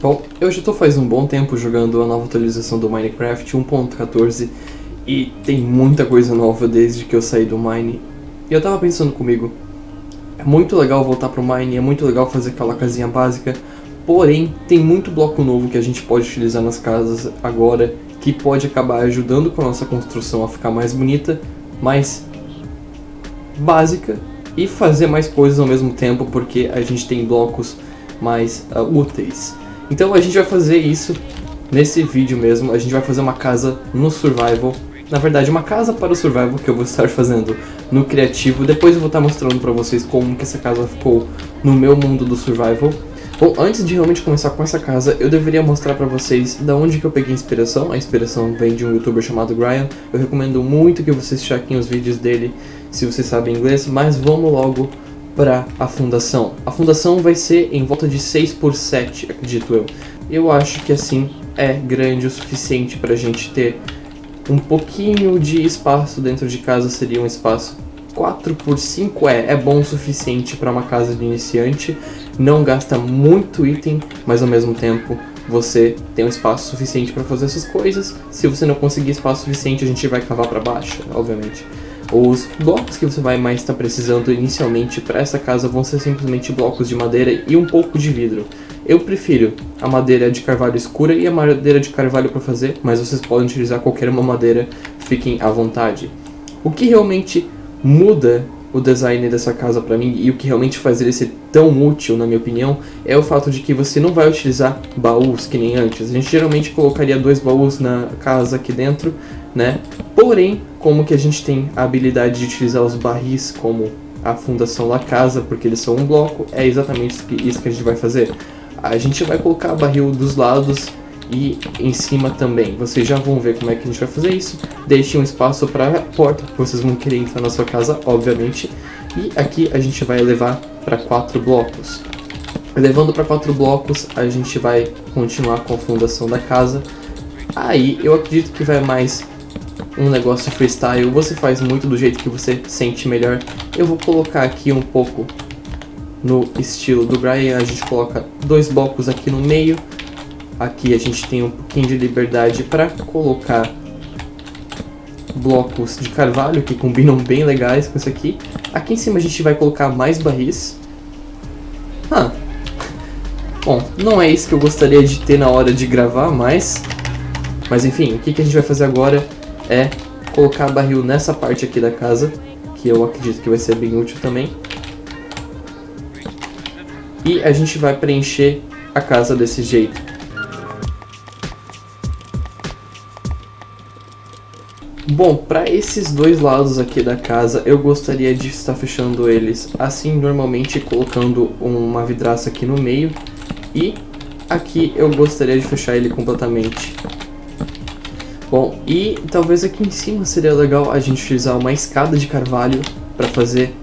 Bom, eu já estou faz um bom tempo jogando a nova atualização do Minecraft 1.14 e tem muita coisa nova desde que eu saí do Mine. E eu tava pensando comigo, é muito legal voltar pro Mine, é muito legal fazer aquela casinha básica, porém tem muito bloco novo que a gente pode utilizar nas casas agora que pode acabar ajudando com a nossa construção a ficar mais bonita, mais básica e fazer mais coisas ao mesmo tempo porque a gente tem blocos mais uh, úteis. Então a gente vai fazer isso nesse vídeo mesmo, a gente vai fazer uma casa no survival, na verdade uma casa para o survival que eu vou estar fazendo no criativo, depois eu vou estar mostrando para vocês como que essa casa ficou no meu mundo do survival. Bom, antes de realmente começar com essa casa, eu deveria mostrar pra vocês da onde que eu peguei a inspiração. A inspiração vem de um youtuber chamado Brian. Eu recomendo muito que vocês chequem os vídeos dele se vocês sabem inglês, mas vamos logo para a fundação. A fundação vai ser em volta de 6 por 7, acredito eu. Eu acho que assim é grande o suficiente para a gente ter um pouquinho de espaço dentro de casa, seria um espaço 4 por 5 é, é bom o suficiente para uma casa de iniciante, não gasta muito item, mas ao mesmo tempo você tem um espaço suficiente para fazer essas coisas. Se você não conseguir espaço suficiente, a gente vai cavar para baixo, obviamente. Os blocos que você vai mais estar tá precisando inicialmente para essa casa vão ser simplesmente blocos de madeira e um pouco de vidro. Eu prefiro a madeira de carvalho escura e a madeira de carvalho para fazer, mas vocês podem utilizar qualquer uma madeira, fiquem à vontade. O que realmente muda o design dessa casa para mim e o que realmente faz ele ser tão útil, na minha opinião, é o fato de que você não vai utilizar baús que nem antes. A gente geralmente colocaria dois baús na casa aqui dentro, né? Porém, como que a gente tem a habilidade de utilizar os barris como a fundação da casa, porque eles são um bloco, é exatamente isso que a gente vai fazer. A gente vai colocar barril dos lados e em cima também. Vocês já vão ver como é que a gente vai fazer isso. Deixe um espaço para a porta, vocês vão querer entrar na sua casa, obviamente. E aqui a gente vai levar para quatro blocos. Levando para quatro blocos, a gente vai continuar com a fundação da casa. Aí eu acredito que vai mais um negócio freestyle, você faz muito do jeito que você sente melhor. Eu vou colocar aqui um pouco no estilo do Brian, a gente coloca dois blocos aqui no meio Aqui a gente tem um pouquinho de liberdade para colocar blocos de carvalho que combinam bem legais com isso aqui. Aqui em cima a gente vai colocar mais barris. Ah. Bom, não é isso que eu gostaria de ter na hora de gravar, mas... Mas enfim, o que, que a gente vai fazer agora é colocar barril nessa parte aqui da casa, que eu acredito que vai ser bem útil também. E a gente vai preencher a casa desse jeito. Bom, para esses dois lados aqui da casa, eu gostaria de estar fechando eles assim, normalmente colocando uma vidraça aqui no meio. E aqui eu gostaria de fechar ele completamente. Bom, e talvez aqui em cima seria legal a gente utilizar uma escada de carvalho para fazer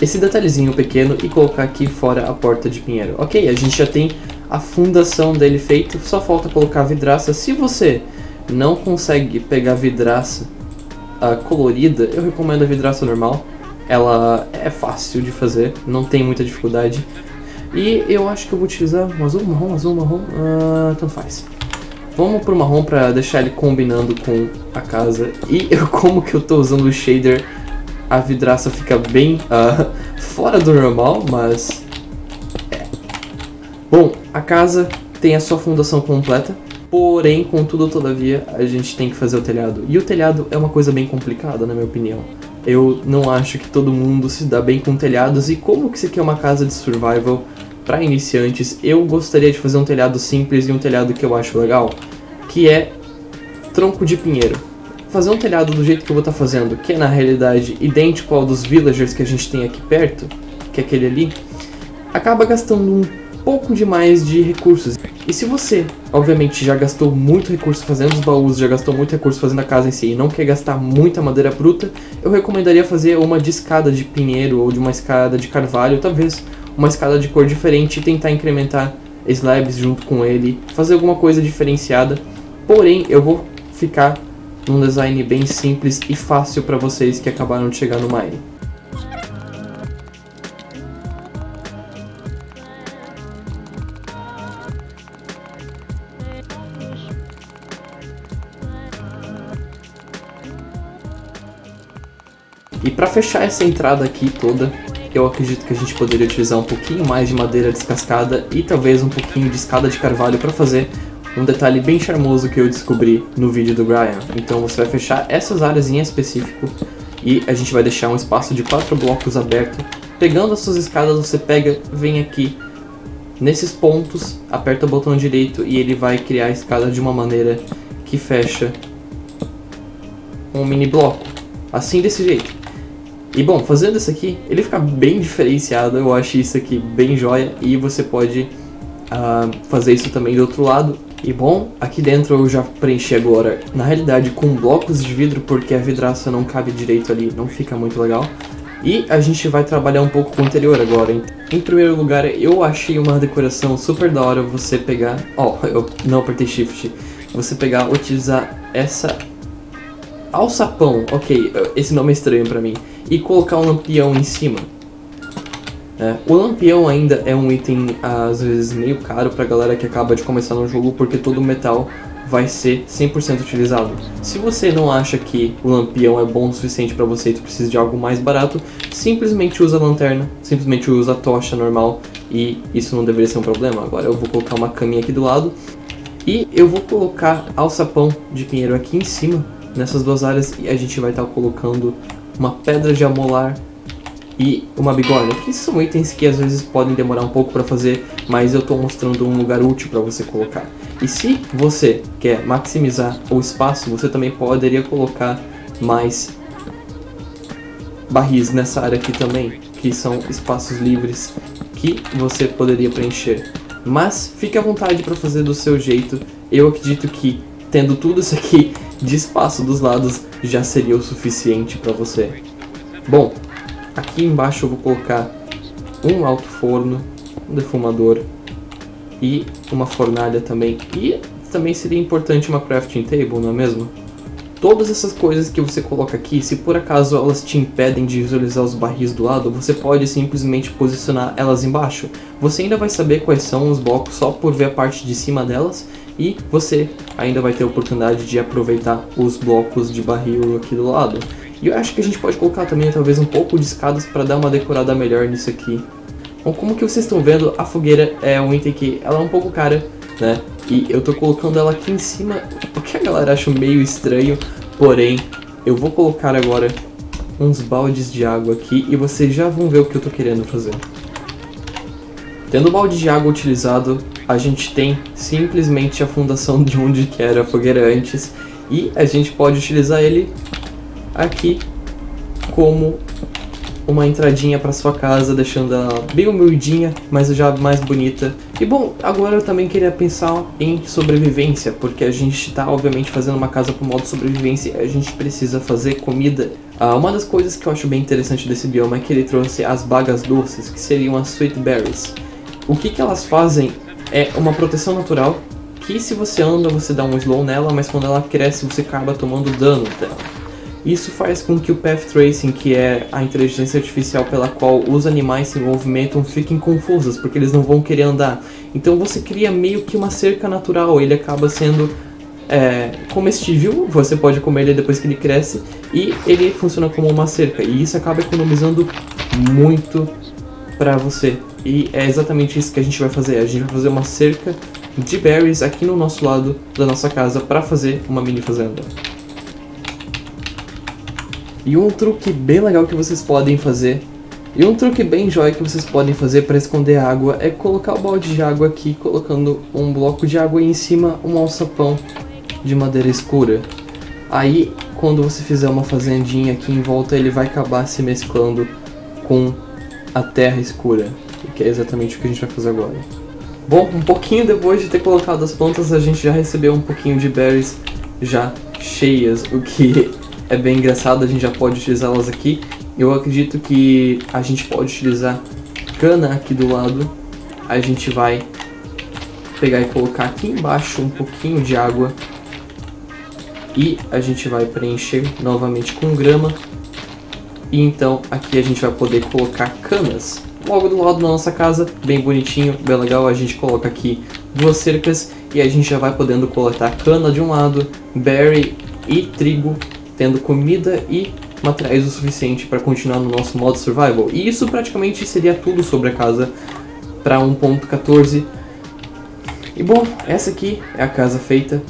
esse detalhezinho pequeno e colocar aqui fora a porta de pinheiro. Ok, a gente já tem a fundação dele feito, só falta colocar a vidraça. Se você não consegue pegar vidraça uh, colorida, eu recomendo a vidraça normal. Ela é fácil de fazer, não tem muita dificuldade. E eu acho que eu vou utilizar um azul, marrom, azul, marrom, uh, tanto faz. Vamos pro marrom pra deixar ele combinando com a casa. E eu, como que eu tô usando o shader, a vidraça fica bem uh, fora do normal, mas... É. Bom, a casa tem a sua fundação completa. Porém, contudo, todavia, a gente tem que fazer o telhado. E o telhado é uma coisa bem complicada, na minha opinião. Eu não acho que todo mundo se dá bem com telhados, e como que você quer uma casa de survival para iniciantes, eu gostaria de fazer um telhado simples e um telhado que eu acho legal, que é tronco de pinheiro. Fazer um telhado do jeito que eu vou estar tá fazendo, que é na realidade idêntico ao dos villagers que a gente tem aqui perto, que é aquele ali, acaba gastando um pouco demais de recursos. E se você, obviamente, já gastou muito recurso fazendo os baús, já gastou muito recurso fazendo a casa em si e não quer gastar muita madeira bruta, eu recomendaria fazer uma de escada de pinheiro ou de uma escada de carvalho, talvez uma escada de cor diferente e tentar incrementar slabs junto com ele, fazer alguma coisa diferenciada. Porém, eu vou ficar num design bem simples e fácil para vocês que acabaram de chegar no Mine. E para fechar essa entrada aqui toda, eu acredito que a gente poderia utilizar um pouquinho mais de madeira descascada e talvez um pouquinho de escada de carvalho para fazer um detalhe bem charmoso que eu descobri no vídeo do Brian. Então você vai fechar essas áreas em específico e a gente vai deixar um espaço de quatro blocos aberto. Pegando as suas escadas, você pega, vem aqui nesses pontos, aperta o botão direito e ele vai criar a escada de uma maneira que fecha um mini bloco. Assim desse jeito. E bom, fazendo isso aqui, ele fica bem diferenciado, eu acho isso aqui bem joia e você pode uh, fazer isso também do outro lado. E bom, aqui dentro eu já preenchi agora, na realidade com blocos de vidro, porque a vidraça não cabe direito ali, não fica muito legal. E a gente vai trabalhar um pouco com o interior agora, hein? Em primeiro lugar, eu achei uma decoração super da hora você pegar... Ó, oh, eu não apertei shift. Você pegar, utilizar essa alçapão, ok, esse nome é estranho pra mim, e colocar um lampião em cima. É, o lampião ainda é um item, às vezes, meio caro pra galera que acaba de começar no jogo, porque todo metal vai ser 100% utilizado. Se você não acha que o lampião é bom o suficiente para você e tu precisa de algo mais barato, simplesmente usa a lanterna, simplesmente usa a tocha normal e isso não deveria ser um problema. Agora eu vou colocar uma caminha aqui do lado e eu vou colocar alçapão de pinheiro aqui em cima, nessas duas áreas, e a gente vai estar colocando uma pedra de amolar e uma bigorna, que são itens que às vezes podem demorar um pouco para fazer, mas eu estou mostrando um lugar útil para você colocar. E se você quer maximizar o espaço, você também poderia colocar mais barris nessa área aqui também, que são espaços livres que você poderia preencher. Mas fique à vontade para fazer do seu jeito. Eu acredito que tendo tudo isso aqui de espaço dos lados já seria o suficiente para você. Bom, Aqui embaixo eu vou colocar um alto forno, um defumador e uma fornalha também. E também seria importante uma crafting table, não é mesmo? Todas essas coisas que você coloca aqui, se por acaso elas te impedem de visualizar os barris do lado, você pode simplesmente posicionar elas embaixo. Você ainda vai saber quais são os blocos só por ver a parte de cima delas e você ainda vai ter a oportunidade de aproveitar os blocos de barril aqui do lado. E eu acho que a gente pode colocar também talvez um pouco de escadas para dar uma decorada melhor nisso aqui. Bom, como que vocês estão vendo, a fogueira é um item que ela é um pouco cara, né? E eu tô colocando ela aqui em cima, o que a galera acha meio estranho, porém, eu vou colocar agora uns baldes de água aqui e vocês já vão ver o que eu tô querendo fazer. Tendo o balde de água utilizado, a gente tem simplesmente a fundação de onde que era a fogueira antes e a gente pode utilizar ele aqui como uma entradinha para sua casa, deixando ela bem humildinha, mas já mais bonita. E bom, agora eu também queria pensar em sobrevivência, porque a gente está obviamente fazendo uma casa com modo sobrevivência e a gente precisa fazer comida. Ah, uma das coisas que eu acho bem interessante desse bioma é que ele trouxe as bagas doces, que seriam as sweet berries. O que, que elas fazem é uma proteção natural, que se você anda você dá um slow nela, mas quando ela cresce você acaba tomando dano dela. Isso faz com que o Path Tracing, que é a inteligência artificial pela qual os animais se movimentam, fiquem confusos, porque eles não vão querer andar. Então você cria meio que uma cerca natural, ele acaba sendo é, comestível, você pode comer ele depois que ele cresce, e ele funciona como uma cerca, e isso acaba economizando muito para você. E é exatamente isso que a gente vai fazer, a gente vai fazer uma cerca de berries aqui no nosso lado da nossa casa para fazer uma mini fazenda. E um truque bem legal que vocês podem fazer, e um truque bem jóia que vocês podem fazer para esconder água é colocar o balde de água aqui, colocando um bloco de água e em cima um alçapão de madeira escura. Aí, quando você fizer uma fazendinha aqui em volta, ele vai acabar se mesclando com a terra escura, que é exatamente o que a gente vai fazer agora. Bom, um pouquinho depois de ter colocado as plantas, a gente já recebeu um pouquinho de berries já cheias, o que é bem engraçado, a gente já pode utilizá-las aqui. Eu acredito que a gente pode utilizar cana aqui do lado. A gente vai pegar e colocar aqui embaixo um pouquinho de água. E a gente vai preencher novamente com grama. E então aqui a gente vai poder colocar canas. Logo do lado da nossa casa, bem bonitinho, bem legal. A gente coloca aqui duas cercas e a gente já vai podendo coletar cana de um lado, berry e trigo tendo comida e materiais o suficiente para continuar no nosso modo survival. E isso praticamente seria tudo sobre a casa para 1.14. E bom, essa aqui é a casa feita.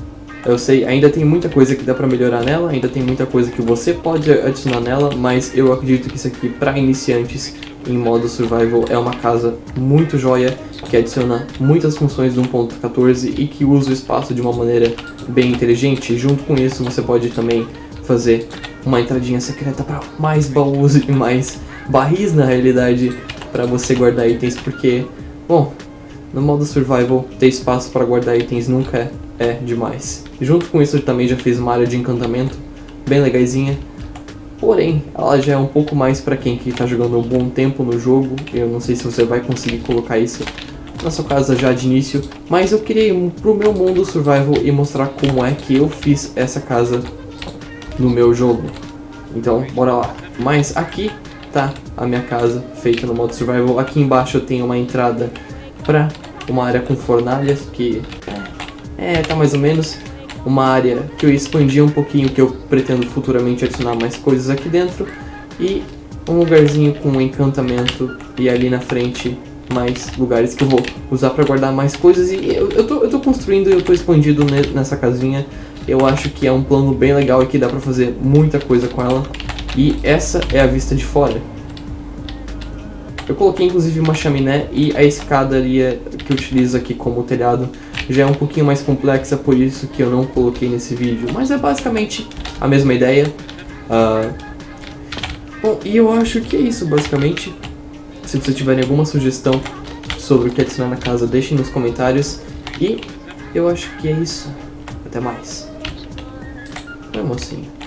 Eu sei, ainda tem muita coisa que dá pra melhorar nela, ainda tem muita coisa que você pode adicionar nela, mas eu acredito que isso aqui, para iniciantes em modo survival, é uma casa muito joia, que adiciona muitas funções do 1.14 e que usa o espaço de uma maneira bem inteligente. Junto com isso, você pode também fazer uma entradinha secreta para mais baús e mais barris, na realidade, para você guardar itens, porque, bom, no modo survival, ter espaço para guardar itens nunca é é demais. Junto com isso eu também já fiz uma área de encantamento, bem legaisinha. Porém, ela já é um pouco mais para quem que tá jogando um bom tempo no jogo. Eu não sei se você vai conseguir colocar isso na sua casa já de início. Mas eu queria ir pro meu mundo survival e mostrar como é que eu fiz essa casa no meu jogo. Então, bora lá. Mas aqui tá a minha casa feita no modo survival. Aqui embaixo eu tenho uma entrada para uma área com fornalhas que é, tá mais ou menos uma área que eu expandi um pouquinho, que eu pretendo futuramente adicionar mais coisas aqui dentro. E um lugarzinho com encantamento e ali na frente mais lugares que eu vou usar para guardar mais coisas. E eu, eu, tô, eu tô construindo, eu tô expandido nessa casinha. Eu acho que é um plano bem legal e que dá pra fazer muita coisa com ela. E essa é a vista de fora. Eu coloquei inclusive uma chaminé e a escadaria que eu utilizo aqui como telhado já é um pouquinho mais complexa, por isso que eu não coloquei nesse vídeo. Mas é basicamente a mesma ideia. Uh, bom, e eu acho que é isso basicamente. Se você tiverem alguma sugestão sobre o que adicionar na casa, deixem nos comentários. E eu acho que é isso. Até mais. Oi, mocinho.